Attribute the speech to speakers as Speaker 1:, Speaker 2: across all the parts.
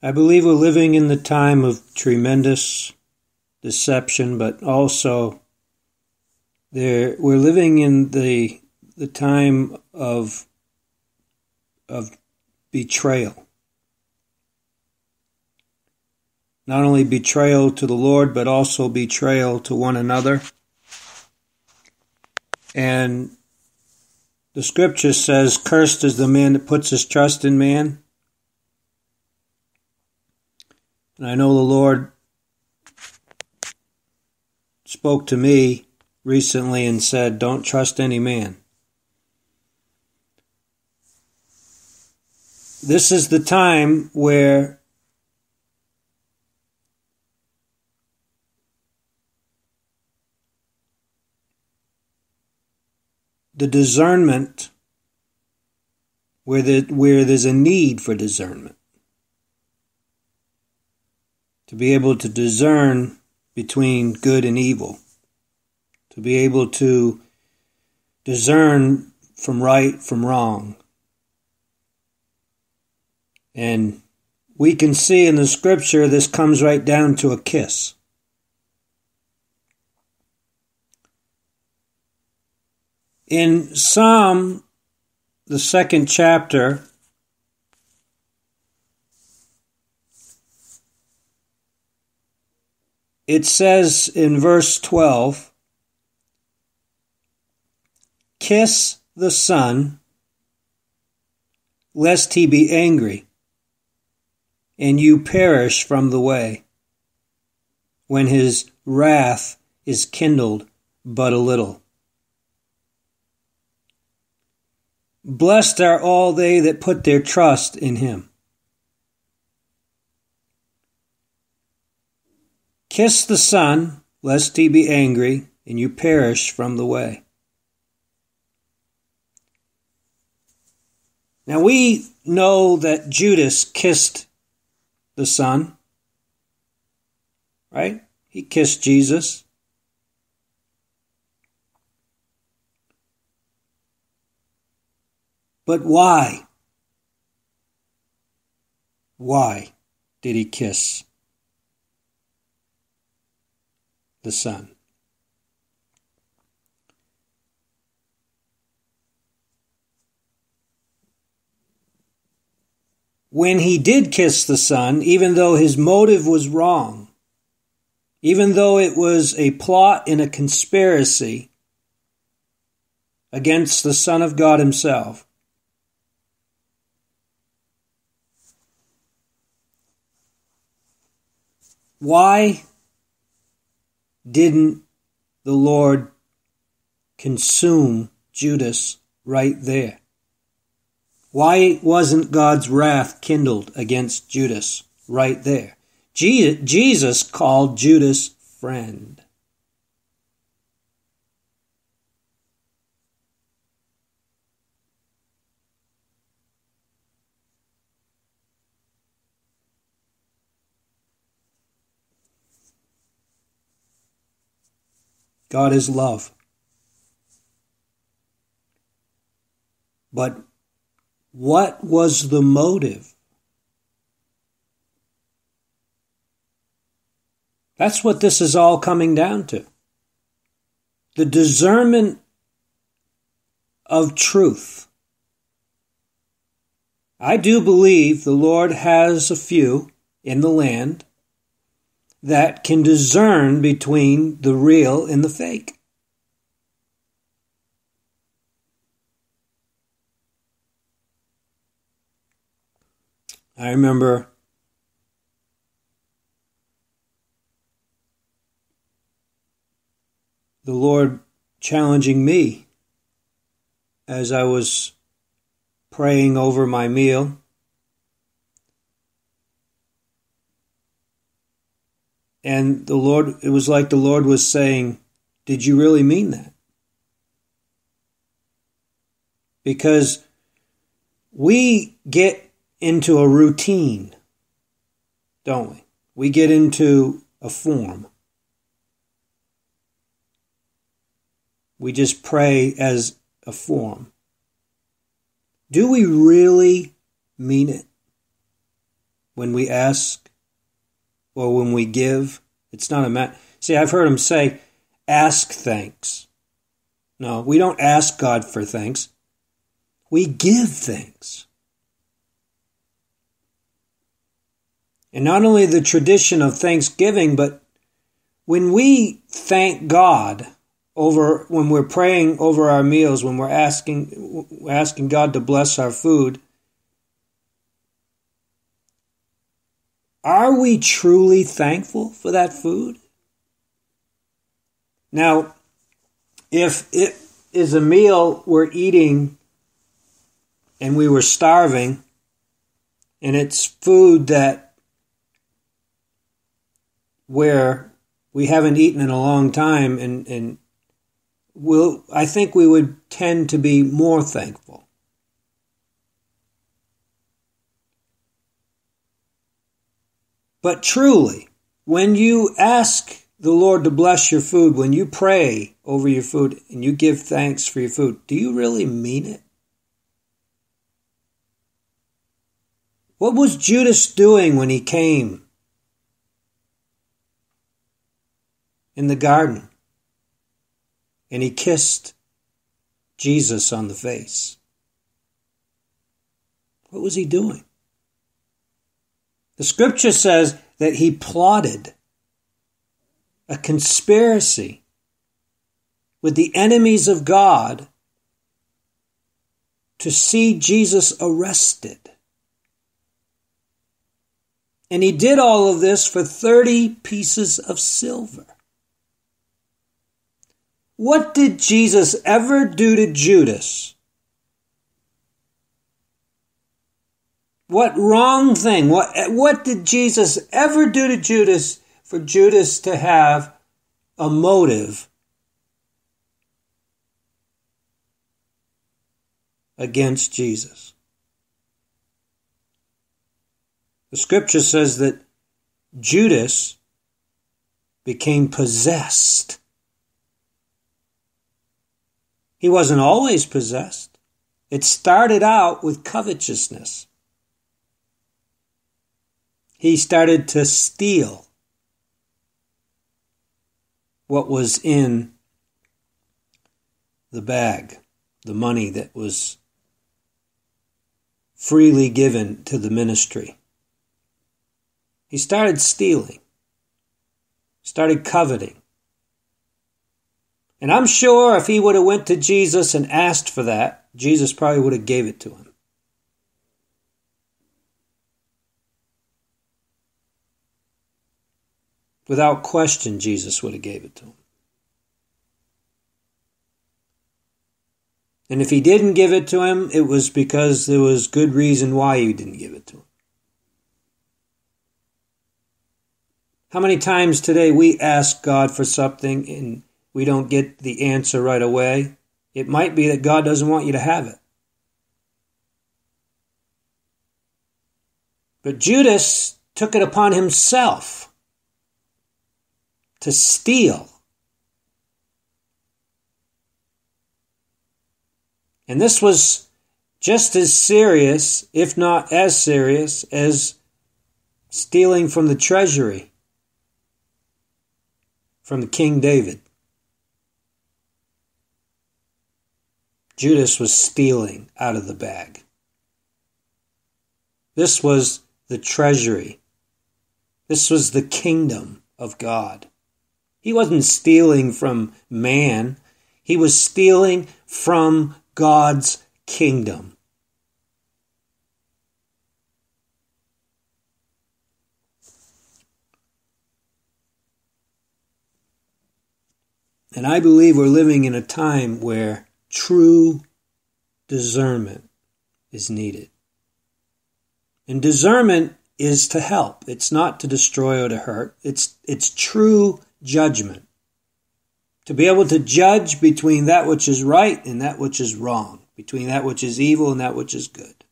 Speaker 1: I believe we're living in the time of tremendous deception, but also there we're living in the the time of of betrayal. Not only betrayal to the Lord, but also betrayal to one another. And the scripture says, Cursed is the man that puts his trust in man. And I know the Lord spoke to me recently and said, Don't trust any man. This is the time where the discernment, where, the, where there's a need for discernment, to be able to discern between good and evil, to be able to discern from right from wrong. And we can see in the scripture this comes right down to a kiss. In Psalm, the second chapter, it says in verse 12 Kiss the Son, lest he be angry, and you perish from the way, when his wrath is kindled but a little. Blessed are all they that put their trust in him. Kiss the Son, lest he be angry, and you perish from the way. Now we know that Judas kissed the Son, right? He kissed Jesus. But why? Why did he kiss the Son? When he did kiss the Son, even though his motive was wrong, even though it was a plot and a conspiracy against the Son of God Himself, Why didn't the Lord consume Judas right there? Why wasn't God's wrath kindled against Judas right there? Jesus called Judas friend. God is love. But what was the motive? That's what this is all coming down to. The discernment of truth. I do believe the Lord has a few in the land that can discern between the real and the fake. I remember the Lord challenging me as I was praying over my meal And the Lord, it was like the Lord was saying, Did you really mean that? Because we get into a routine, don't we? We get into a form. We just pray as a form. Do we really mean it? when we ask or when we give. It's not a matter. See, I've heard him say, ask thanks. No, we don't ask God for thanks. We give thanks. And not only the tradition of thanksgiving, but when we thank God over when we're praying over our meals, when we're asking asking God to bless our food, are we truly thankful for that food? Now, if it is a meal we're eating and we were starving, and it's food that where we haven't eaten in a long time and, and we'll, I think we would tend to be more thankful. But truly, when you ask the Lord to bless your food, when you pray over your food and you give thanks for your food, do you really mean it? What was Judas doing when he came in the garden and he kissed Jesus on the face? What was he doing? The scripture says that he plotted a conspiracy with the enemies of God to see Jesus arrested. And he did all of this for 30 pieces of silver. What did Jesus ever do to Judas? What wrong thing? What, what did Jesus ever do to Judas for Judas to have a motive against Jesus? The scripture says that Judas became possessed. He wasn't always possessed. It started out with covetousness. He started to steal what was in the bag, the money that was freely given to the ministry. He started stealing, started coveting. And I'm sure if he would have went to Jesus and asked for that, Jesus probably would have gave it to him. Without question, Jesus would have gave it to him. And if he didn't give it to him, it was because there was good reason why he didn't give it to him. How many times today we ask God for something and we don't get the answer right away? It might be that God doesn't want you to have it. But Judas took it upon himself to steal. And this was just as serious, if not as serious, as stealing from the treasury from King David. Judas was stealing out of the bag. This was the treasury. This was the kingdom of God. He wasn't stealing from man, he was stealing from God's kingdom. And I believe we're living in a time where true discernment is needed. And discernment is to help. It's not to destroy or to hurt. It's, it's true judgment. To be able to judge between that which is right and that which is wrong, between that which is evil and that which is good.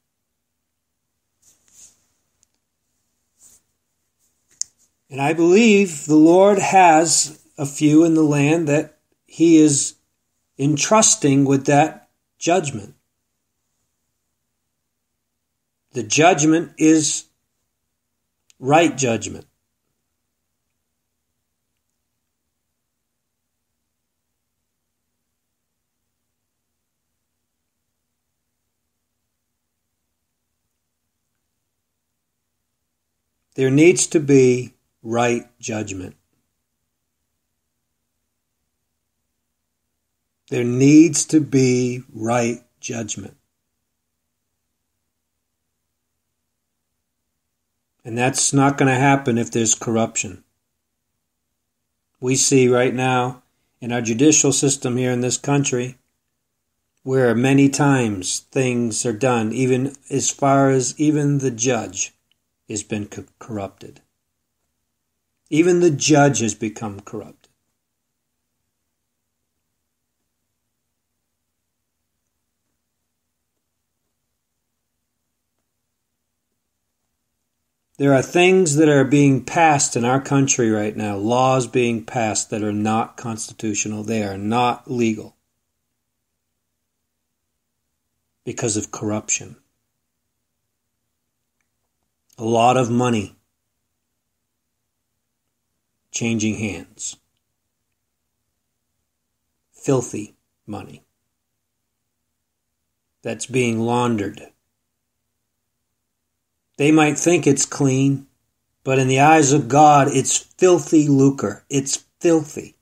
Speaker 1: And I believe the Lord has a few in the land that he is entrusting with that judgment. The judgment is right judgment. There needs to be right judgment. There needs to be right judgment. And that's not going to happen if there's corruption. We see right now in our judicial system here in this country where many times things are done, even as far as even the judge has been co- corrupted. Even the judge has become corrupted. There are things that are being passed in our country right now, laws being passed that are not constitutional. They are not legal because of corruption. A lot of money changing hands. Filthy money that's being laundered they might think it's clean, but in the eyes of God, it's filthy lucre. It's filthy.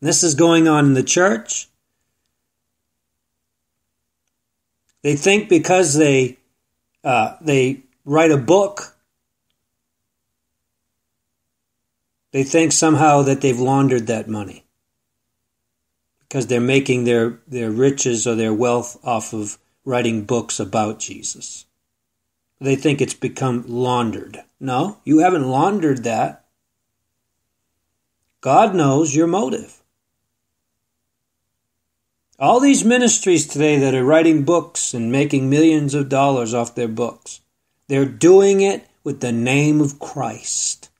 Speaker 1: This is going on in the church. They think because they uh, they write a book, they think somehow that they've laundered that money because they're making their, their riches or their wealth off of writing books about Jesus they think it's become laundered. No, you haven't laundered that. God knows your motive. All these ministries today that are writing books and making millions of dollars off their books, they're doing it with the name of Christ.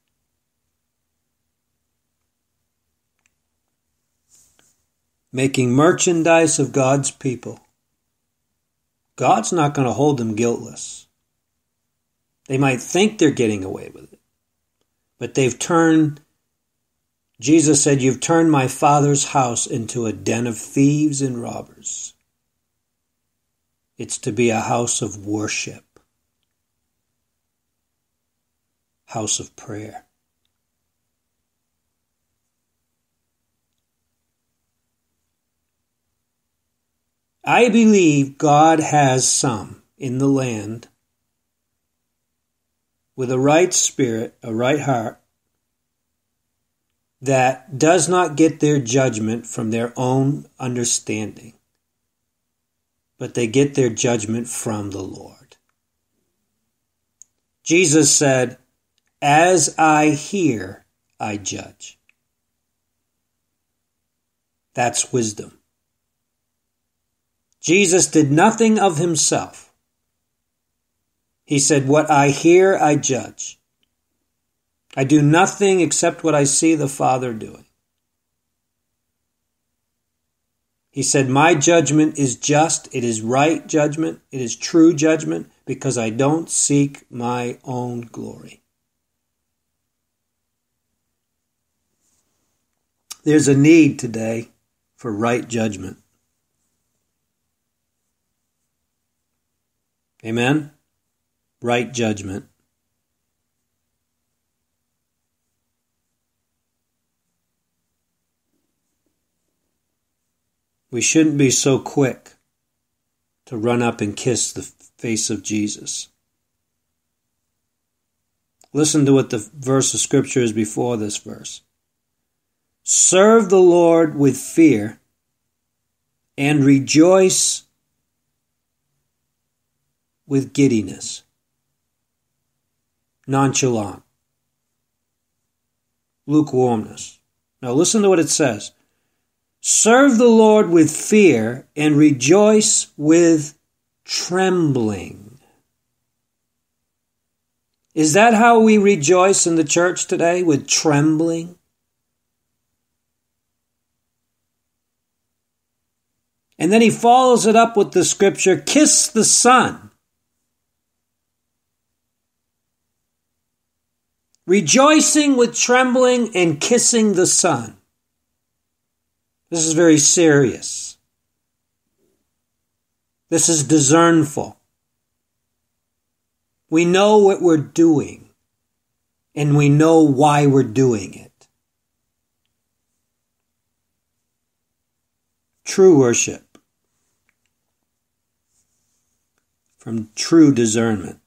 Speaker 1: Making merchandise of God's people. God's not going to hold them guiltless. They might think they're getting away with it, but they've turned, Jesus said, You've turned my Father's house into a den of thieves and robbers. It's to be a house of worship, house of prayer. I believe God has some in the land with a right spirit, a right heart, that does not get their judgment from their own understanding, but they get their judgment from the Lord. Jesus said, As I hear, I judge. That's wisdom. Jesus did nothing of himself. He said, What I hear, I judge. I do nothing except what I see the Father doing. He said, My judgment is just, it is right judgment, it is true judgment, because I don't seek my own glory. There's a need today for right judgment. Amen? right judgment. We shouldn't be so quick to run up and kiss the face of Jesus. Listen to what the verse of Scripture is before this verse. Serve the Lord with fear and rejoice with giddiness nonchalant, lukewarmness. Now listen to what it says. Serve the Lord with fear and rejoice with trembling. Is that how we rejoice in the church today? With trembling? And then he follows it up with the scripture kiss the Son rejoicing with trembling and kissing the Son. This is very serious. This is discernful. We know what we're doing, and we know why we're doing it. True worship from true discernment.